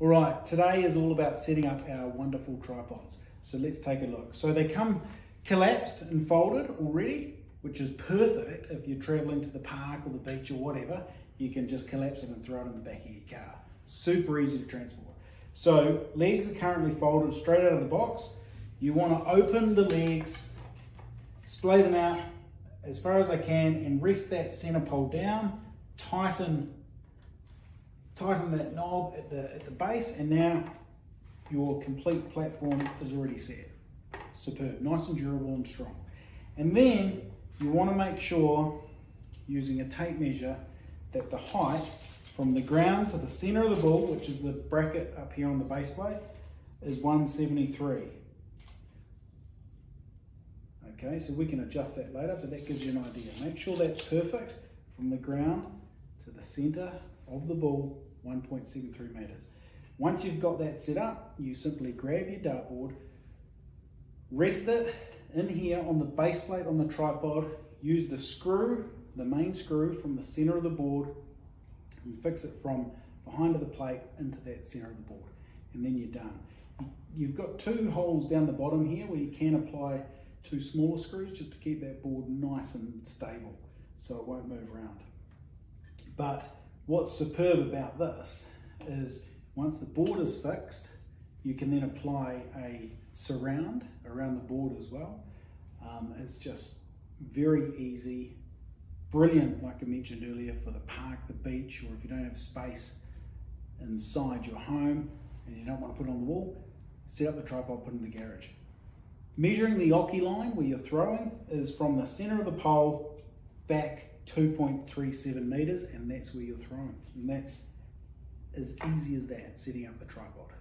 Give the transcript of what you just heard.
All right, today is all about setting up our wonderful tripods. So let's take a look. So they come collapsed and folded already, which is perfect if you're traveling to the park or the beach or whatever. You can just collapse it and throw it in the back of your car. Super easy to transport. So legs are currently folded straight out of the box. You want to open the legs, splay them out as far as I can and rest that center pole down, tighten tighten that knob at the, at the base and now your complete platform is already set. Superb, nice and durable and strong. And then you want to make sure using a tape measure that the height from the ground to the center of the bull, which is the bracket up here on the base plate, is 173. Okay, so we can adjust that later, but that gives you an idea. Make sure that's perfect from the ground to the center of the bull 1.73 meters. Once you've got that set up, you simply grab your dartboard, rest it in here on the base plate on the tripod, use the screw, the main screw from the center of the board, and fix it from behind of the plate into that center of the board. And then you're done. You've got two holes down the bottom here where you can apply two smaller screws just to keep that board nice and stable so it won't move around. But What's superb about this is once the board is fixed, you can then apply a surround around the board as well. Um, it's just very easy, brilliant, like I mentioned earlier, for the park, the beach, or if you don't have space inside your home and you don't want to put it on the wall, set up the tripod, put it in the garage. Measuring the oche line where you're throwing is from the center of the pole back 2.37 meters and that's where you're throwing. And that's as easy as that, setting up the tripod.